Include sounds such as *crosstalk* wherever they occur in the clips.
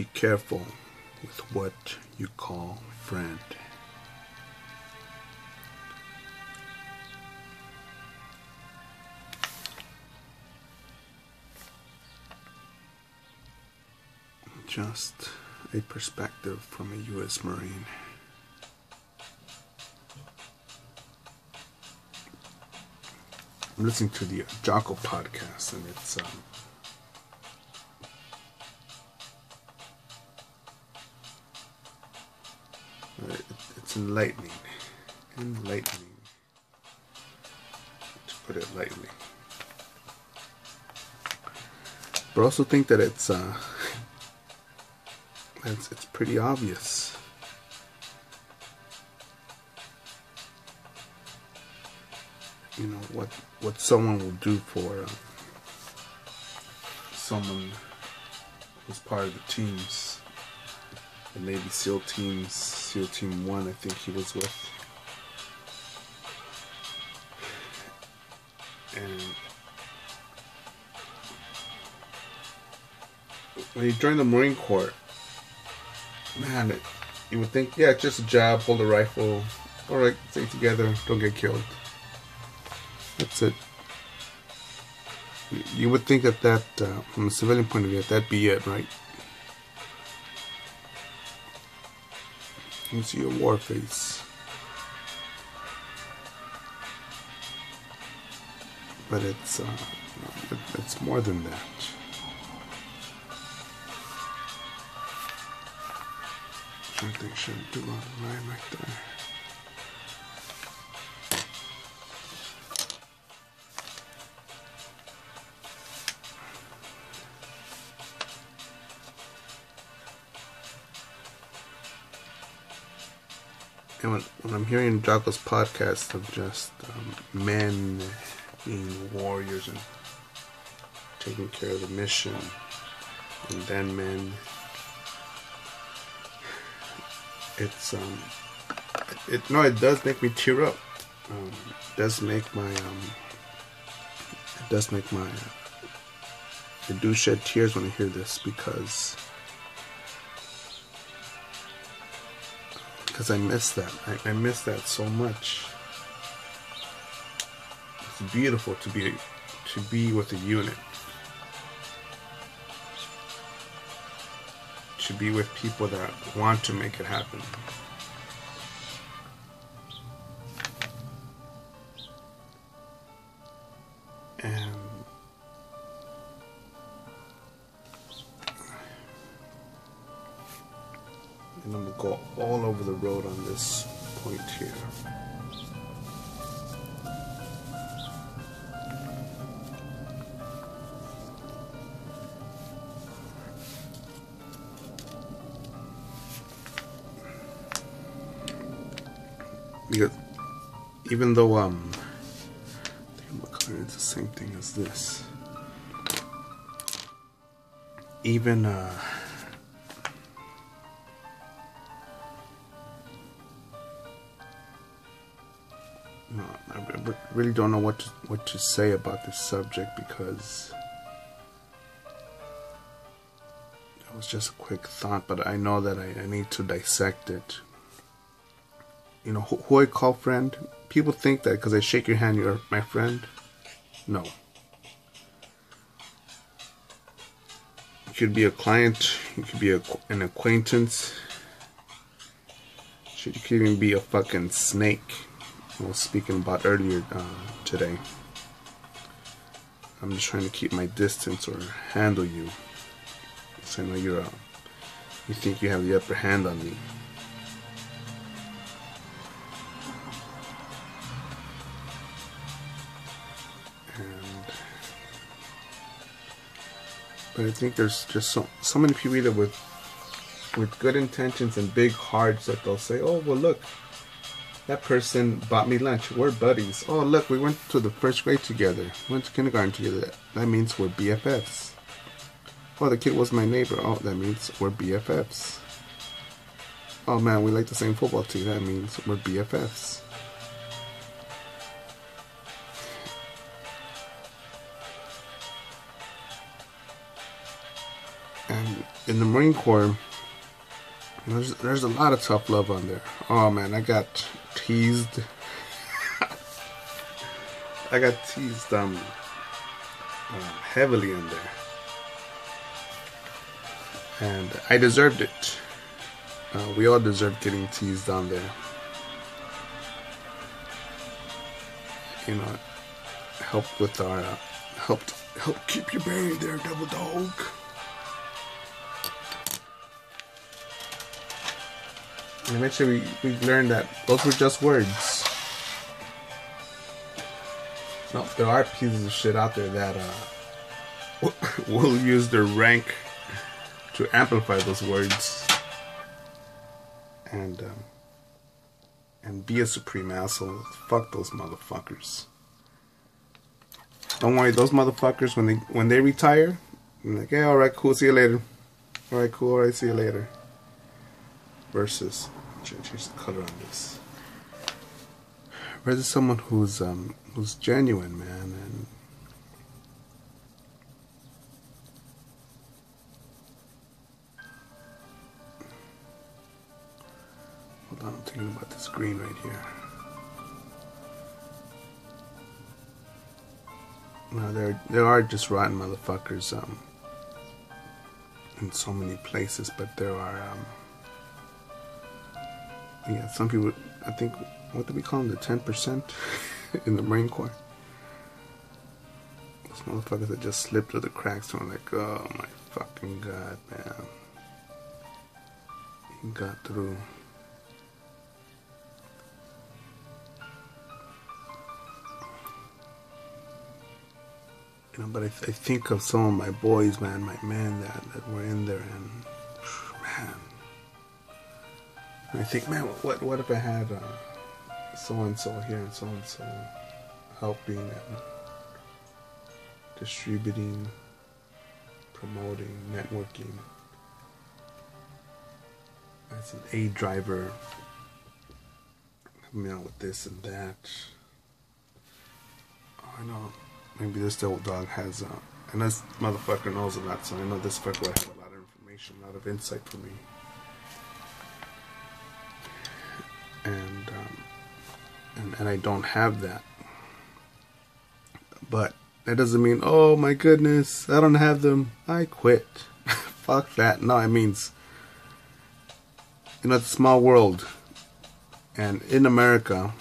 be careful with what you call friend. Just a perspective from a U.S. Marine. I'm listening to the Jocko podcast, and it's um, it's enlightening, enlightening, to put it lightly. But also think that it's uh, *laughs* it's it's pretty obvious. You know what what someone will do for uh, someone who's part of the teams, the Navy SEAL teams, SEAL Team One, I think he was with, and when you join the Marine Corps, man, it, you would think, yeah, just a job, hold a rifle, all right, stay together, don't get killed. That's it. You- You would think that that, uh, from a civilian point of view, that'd be it, right? You see a war face. But it's, uh, it's more than that. I think shouldn't do a line like that. And when, when I'm hearing Jocko's podcast of just um, men being warriors and taking care of the mission, and then men, it's um, it no, it does make me tear up. Um, it does make my um, it does make my I do shed tears when I hear this because because I miss that. I, I miss that so much. It's beautiful to be to be with a unit. To be with people that want to make it happen. Because even though um I think McLaren is the same thing as this. Even uh No, I really don't know what to, what to say about this subject because it was just a quick thought, but I know that I, I need to dissect it. You know, who, who I call friend, people think that because I shake your hand, you're my friend. No. You could be a client, you could be a, an acquaintance, shit, you could even be a fucking snake. I was speaking about earlier uh, today. I'm just trying to keep my distance or handle you. So I know you're, uh, you think you have the upper hand on me. But I think there's just so so many people either with with good intentions and big hearts that they'll say, "Oh well, look, that person bought me lunch. We're buddies. Oh, look, we went to the first grade together. Went to kindergarten together. That means we're BFFs. Oh, the kid was my neighbor. Oh, that means we're BFFs. Oh man, we like the same football team. That means we're BFFs. In the Marine Corps, there's there's a lot of tough love on there. Oh man, I got teased. *laughs* I got teased um, um heavily in there, and I deserved it. Uh, we all deserve getting teased on there. You know, helped with our uh, helped help keep you buried there, devil dog. And eventually we, we learned that those were just words. No, there are pieces of shit out there that uh, *laughs* will use their rank to amplify those words and um, and be a supreme asshole. Fuck those motherfuckers. Don't worry, those motherfuckers when they when they retire, I'm like, yeah, all right, cool, see you later. All right, cool, all right, see you later. Versus, change the color on this. Versus someone who's um who's genuine, man, and hold on, I'm thinking about this green right here. No, there there are just rotten motherfuckers um, in so many places, but there are um, yeah some people. I think what do we call them? The ten percent *laughs* in the Marine Corps. Those motherfuckers that just slipped through the cracks. And I'm like, oh my fucking god, man! He got through. You know, but I, I, think of some of my boys, man, my men that, that were in there, and I think, man, what what if I had so and so here and so and so helping and distributing, promoting, networking as an aid driver, coming out with this and that. Oh, I know maybe this old dog has, uh, and this motherfucker knows a lot, so I know this fucker have a lot of information, a lot of insight for me. And, um, and, and I don't have that. But that doesn't mean, oh my goodness, I don't have them, I quit. *laughs* Fuck that. No, it means, you know, it's a small world. And in America,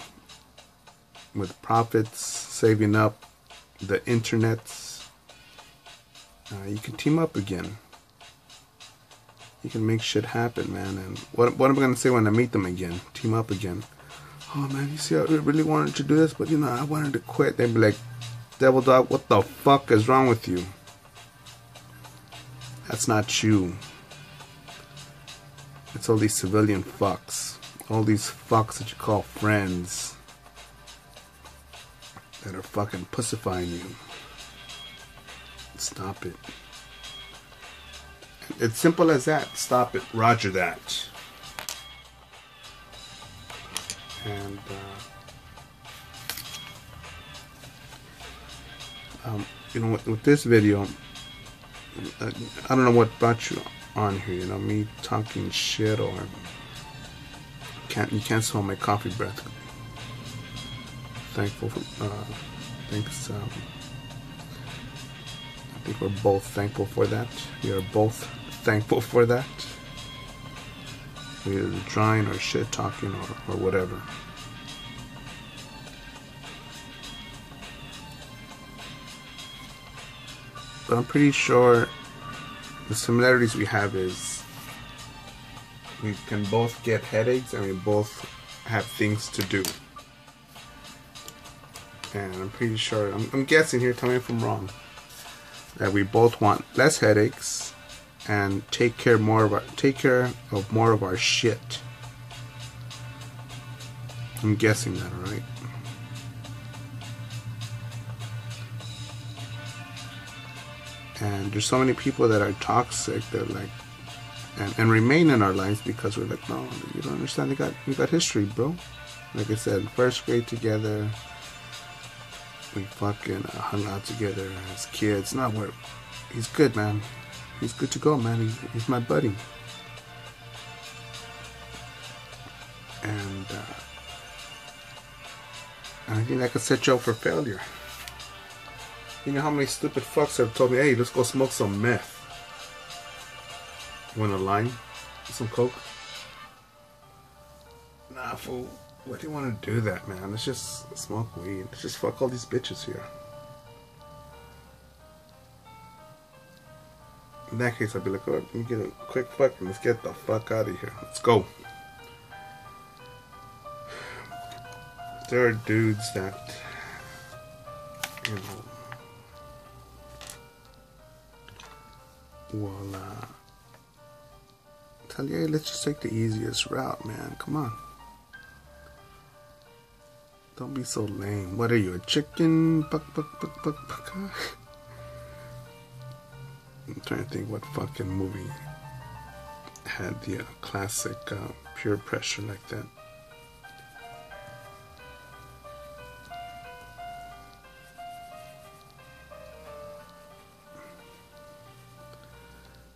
with profits saving up the internets. Uh, you can team up again. You can make shit happen, man. And what, what am I to say when I meet them again? Team up again. Oh, man, you see, I really wanted to do this, but, you know, I wanted to quit. They'd be like, Devil Dog, what the fuck is wrong with you? That's not you. It's all these civilian fucks. All these fucks that you call friends that are fucking pussifying you. Stop it. It's simple as that. Stop it. Roger that. And uh, um, you know, with, with this video, uh, I don't know what brought you on here. You know, me talking shit or can't you can't smell my coffee breath thankful for, uh, thanks, um, I think we're both thankful for that. We are both thankful for that. Trying or shit talking or, or whatever. But I'm pretty sure the similarities we have is we can both get headaches and we both have things to do and I'm pretty sure, I'm, I'm guessing here, tell me if I'm wrong, that we both want less headaches and take care more of our, take care of more of our shit. I'm guessing that, right? And there's so many people that are toxic that like and, and remain in our lives because we're like, no, you don't understand. They got we got history, bro. Like I said, first grade together, we fucking hung out together as kids. Not where he's good, man. He's good to go, man. He's, he's my buddy. And uh, I think I could set you up for failure. You know how many stupid fucks have told me, hey, let's go smoke some meth. You want a line? Some coke? Nah, fool. What do you want to do that, man? Let's just smoke weed. Let's just fuck all these bitches here. In that case, I'd be like, oh, let me get a quick fuck and let's get the fuck out of here. Let's go. There are dudes that, you know, will uh, tell you, hey, let's just take the easiest route, man. Come on. Don't be so lame. What are you, a chicken? Buck, buck, buck, buck, buck. I'm trying to think what fucking movie had the uh, classic uh, pure pressure like that.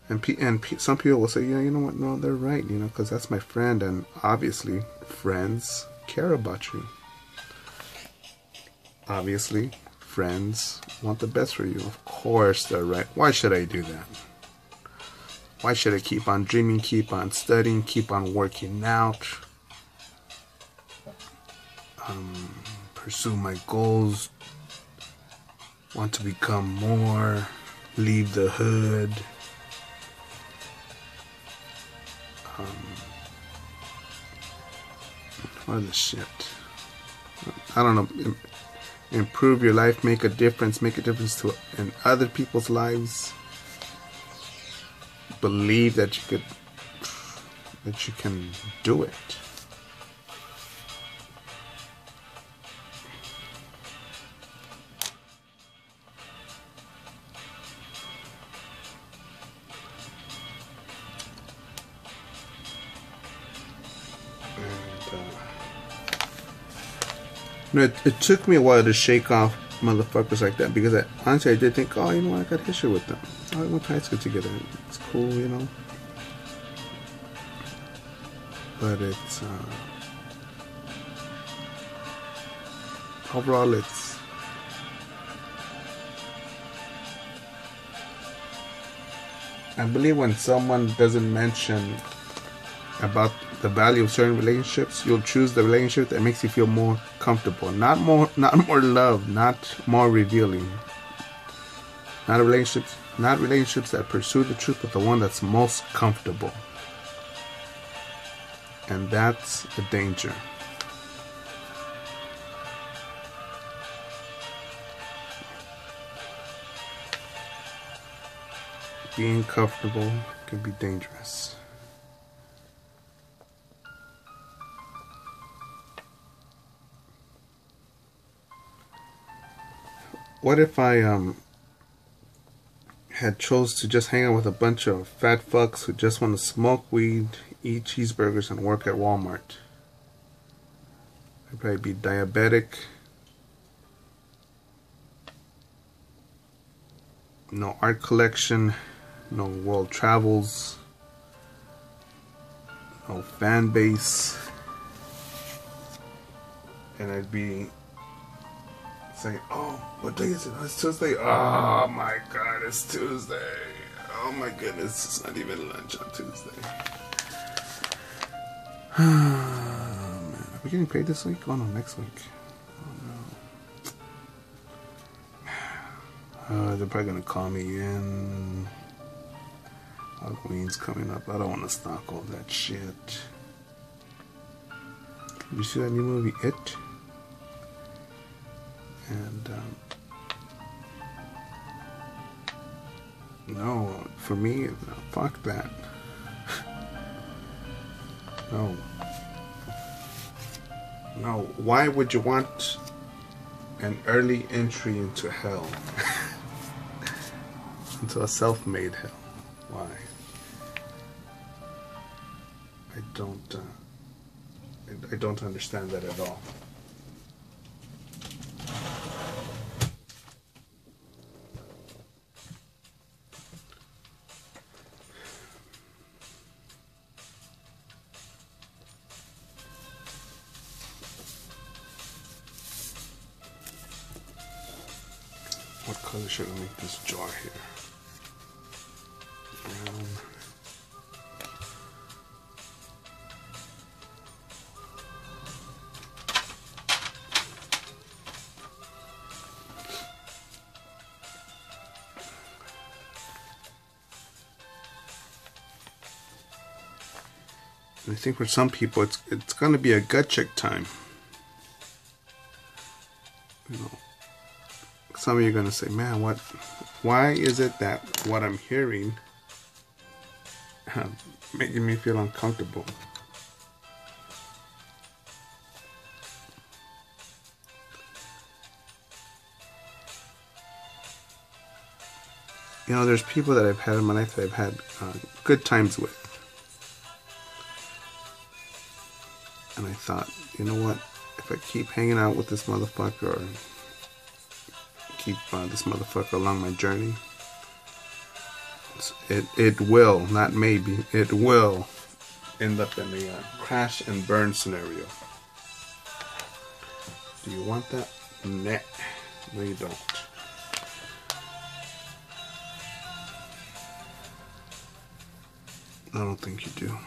And, pe- and pe- some people will say, yeah, you know what? No, they're right, you know, because that's my friend, and obviously, friends care about you. Obviously, friends want the best for you. Of course, they're right. Why should I do that? Why should I keep on dreaming, keep on studying, keep on working out, um, pursue my goals, want to become more, leave the hood? um, what the shit? I don't know. Improve your life, make a difference, make a difference to in other people's lives. Believe that you could, that you can do it. You know, it, it, took me a while to shake off motherfuckers like that because I, honestly I did think, oh, you know I got history with them. Oh, I went to high school together. It's cool, you know. But it's uh, overall, it's I believe when someone doesn't mention about the value of certain relationships, you'll choose the relationship that makes you feel more comfortable. Not more not more love, not more revealing. Not relationships not relationships that pursue the truth, but the one that's most comfortable. And that's the danger. Being comfortable can be dangerous. What if I um had chose to just hang out with a bunch of fat fucks who just want to smoke weed, eat cheeseburgers, and work at Walmart? I'd probably be diabetic. No art collection, no world travels, no fan base, and I'd be "Oh, what day is it? Oh, it's Tuesday. Oh my God, it's Tuesday. Oh my goodness, it's not even lunch on Tuesday." *sighs* oh, man, are we getting paid this week? Oh no, next week. Oh no. *sighs* Uh, they're probably gonna call me in. Halloween's coming up. I don't want to stock all that shit. You see that new movie, It? And um, no, for me, fuck that. *laughs* no. No, why would you want an early entry into hell? *laughs* into a self-made hell? Why? I don't. Uh, I don't understand that at all. This jar here? Brown. I think for some people it's it's gonna be a gut check time. Some of you are gonna say, "Man, what? Why is it that what I'm hearing uh, making me feel uncomfortable?" You know, there's people that I've had in my life that I've had uh, good times with. And I thought, you know what? If I keep hanging out with this motherfucker keep uh, this motherfucker along my journey, it it will, not maybe, it will end up in a uh, crash and burn scenario. Do you want that? Nah. No, you don't. I don't think you do.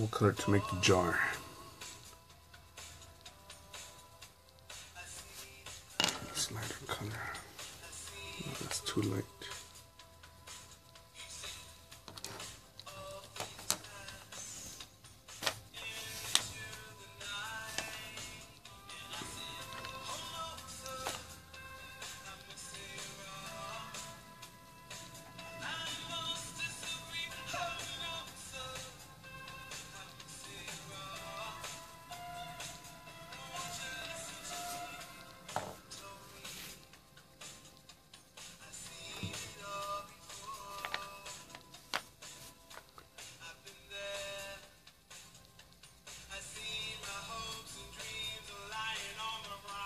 What color to make the jar.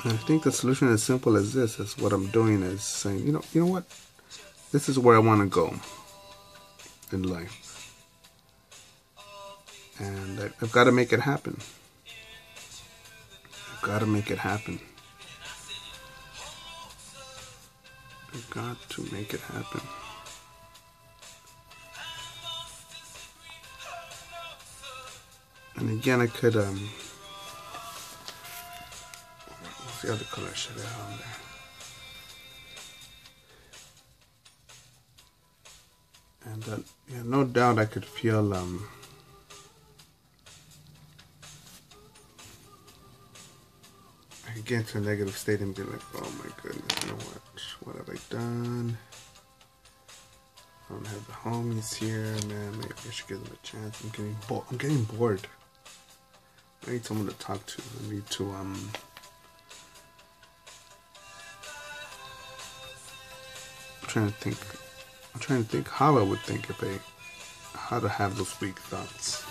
I think the solution is simple as this: is what I'm doing is saying, you know, you know what, this is where I want to go in life, and I, I've got to make it happen. I've got to make it happen. I've got to make it happen. And again, I could um, the other color should have on there? And uh, yeah, no doubt I could feel um, I could get into a negative state and be like, oh my goodness, you know what? What have I done? I don't have the homies here, man. Maybe I should give them a chance. I'm getting bored. I'm getting bored. I need someone to talk to. I need to um trying to think I'm trying to think how I would think if I how to have those weak thoughts.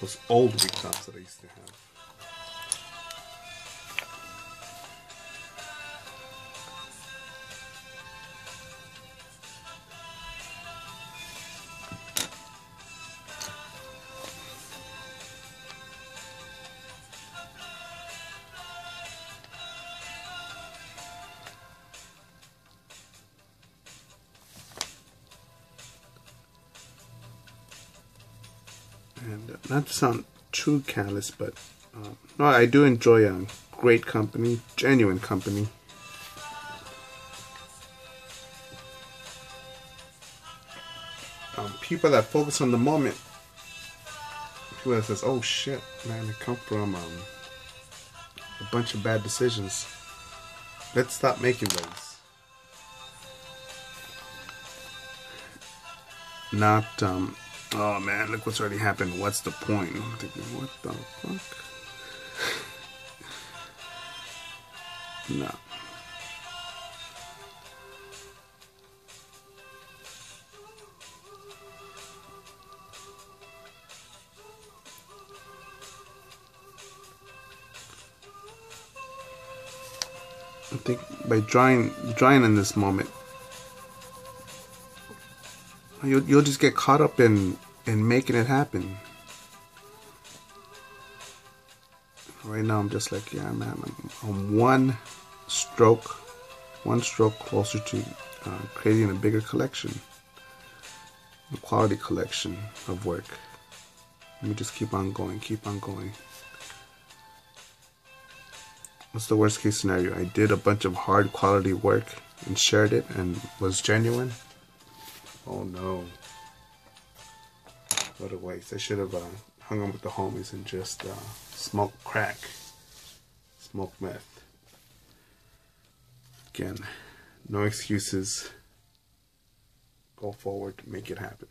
Those old weak thoughts that I used to have. Not to sound too callous, but uh, no, I do enjoy a great company, genuine company. Um, people that focus on the moment. People that says, "Oh shit, man, I come from um, a bunch of bad decisions. Let's stop making those." Not um, Oh man, look what's already happened. What's the point? I'm thinking, what the fuck? *sighs* no. I think by drawing drawing in this moment you'll you'll just get caught up in in making it happen. Right now, I'm just like, yeah, man, I'm, I'm one stroke, one stroke closer to uh, creating a bigger collection, a quality collection of work. Let me just keep on going, keep on going. What's the worst case scenario? I did a bunch of hard quality work and shared it and was genuine. Oh no. What a waste. I should have uh, hung out with the homies and just uh, smoked crack, smoked meth. Again, no excuses. Go forward, make it happen.